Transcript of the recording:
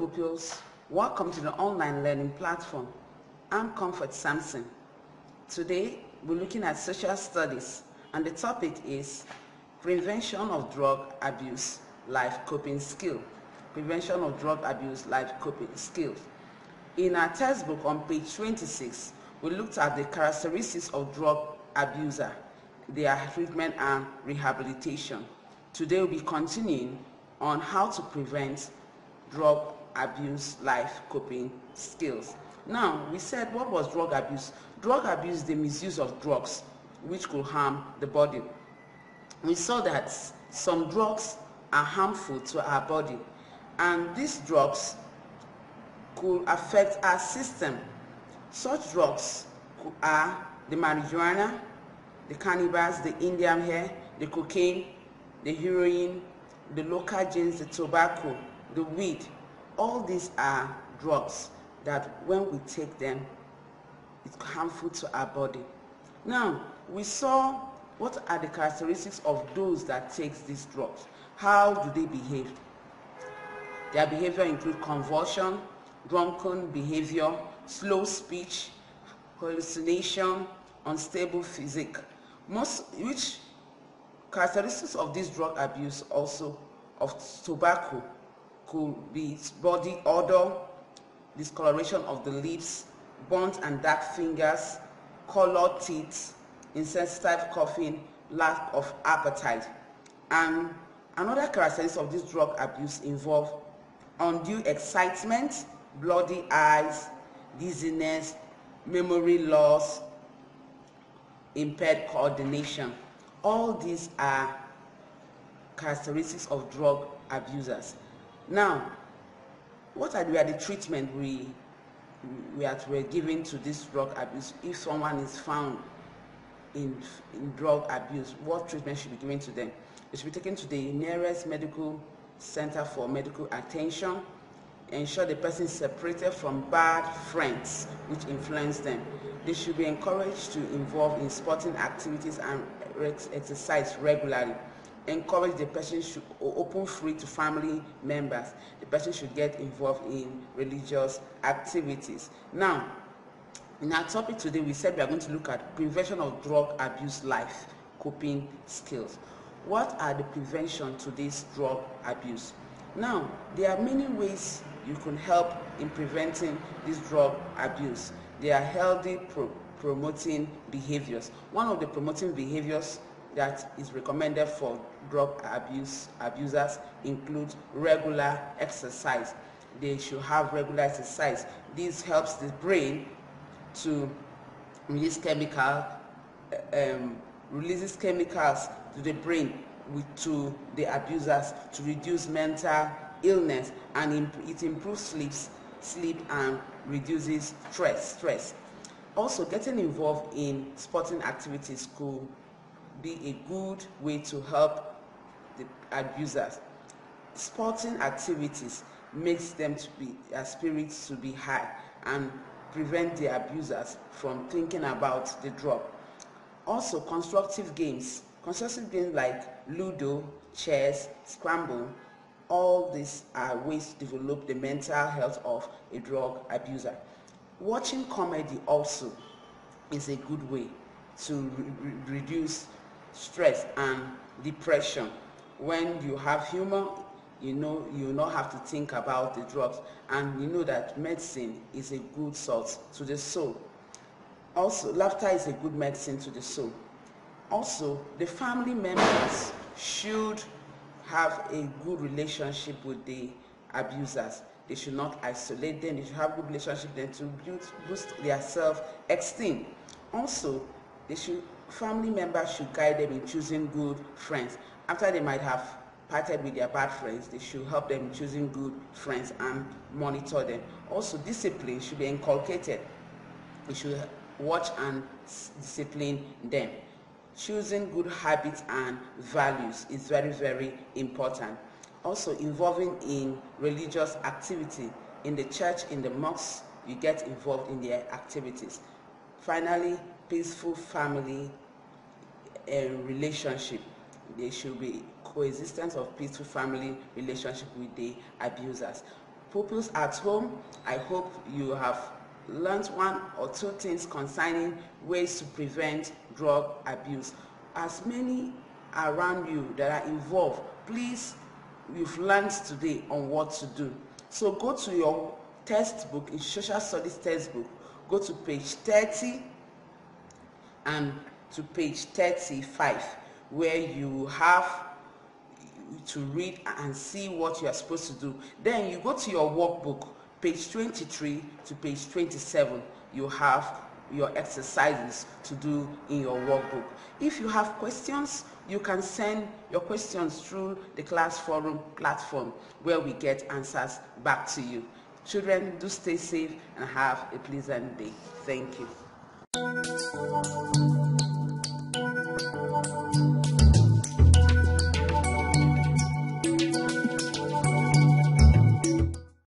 pupils, welcome to the online learning platform. I'm Comfort Sampson. Today, we're looking at social studies and the topic is prevention of drug abuse, life coping skill. Prevention of drug abuse, life coping skills. In our textbook on page 26, we looked at the characteristics of drug abuser, their treatment and rehabilitation. Today we'll be continuing on how to prevent drug abuse life coping skills. Now, we said what was drug abuse? Drug abuse is the misuse of drugs which could harm the body. We saw that some drugs are harmful to our body and these drugs could affect our system. Such drugs are the marijuana, the cannabis, the Indian hair, the cocaine, the heroin, the local gins, the tobacco, the weed, all these are drugs that when we take them, it's harmful to our body. Now, we saw what are the characteristics of those that take these drugs. How do they behave? Their behavior include convulsion, drunken behavior, slow speech, hallucination, unstable physique. Most, which characteristics of this drug abuse also of tobacco could be body odor, discoloration of the lips, burnt and dark fingers, colored teeth, insensitive coughing, lack of appetite. And another characteristic of this drug abuse involve undue excitement, bloody eyes, dizziness, memory loss, impaired coordination. All these are characteristics of drug abusers. Now, what are the, are the treatment we we are we're giving to this drug abuse? If someone is found in, in drug abuse what treatment should be given to them? They should be taken to the nearest medical center for medical attention ensure the person is separated from bad friends which influence them. They should be encouraged to involve in sporting activities and exercise regularly encourage the person should open free to family members. The person should get involved in religious activities. Now in our topic today we said we are going to look at prevention of drug abuse life coping skills. What are the prevention to this drug abuse? Now there are many ways you can help in preventing this drug abuse. There are healthy pro promoting behaviors. One of the promoting behaviors that is recommended for drug abuse abusers include regular exercise. They should have regular exercise. This helps the brain to release chemical um, releases chemicals to the brain with, to the abusers to reduce mental illness and imp it improves sleep, sleep and reduces stress. stress. Also, getting involved in sporting activities could be a good way to help the abusers. Sporting activities makes them to be their spirits to be high and prevent the abusers from thinking about the drug. Also, constructive games. Constructive games like Ludo, chess, scramble, all these are ways to develop the mental health of a drug abuser. Watching comedy also is a good way to re reduce stress and depression. When you have humor, you know you not have to think about the drugs and you know that medicine is a good source to the soul. Also, laughter is a good medicine to the soul. Also, the family members should have a good relationship with the abusers. They should not isolate them. They should have good relationship them to boost their self-esteem. Also, they should family members should guide them in choosing good friends. After they might have parted with their bad friends, they should help them in choosing good friends and monitor them. Also, discipline should be inculcated. We should watch and discipline them. Choosing good habits and values is very, very important. Also, involving in religious activity. In the church, in the mosque, you get involved in their activities. Finally, peaceful family uh, relationship. There should be coexistence of peaceful family relationship with the abusers. Pupils at home, I hope you have learned one or two things concerning ways to prevent drug abuse. As many around you that are involved, please, you've learned today on what to do. So go to your textbook, in social studies textbook, go to page 30 and to page 35 where you have to read and see what you are supposed to do. Then you go to your workbook, page 23 to page 27. You have your exercises to do in your workbook. If you have questions, you can send your questions through the class forum platform where we get answers back to you. Children, do stay safe and have a pleasant day. Thank you. Thank you.